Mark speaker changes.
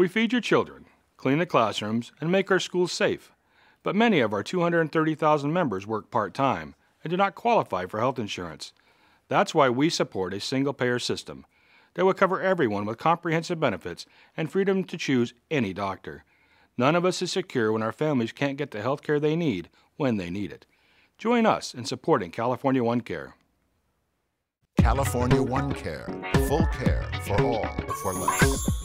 Speaker 1: We feed your children, clean the classrooms, and make our schools safe. But many of our 230,000 members work part time and do not qualify for health insurance. That's why we support a single payer system that will cover everyone with comprehensive benefits and freedom to choose any doctor. None of us is secure when our families can't get the health care they need when they need it. Join us in supporting California OneCare.
Speaker 2: California OneCare. Full care for all for less.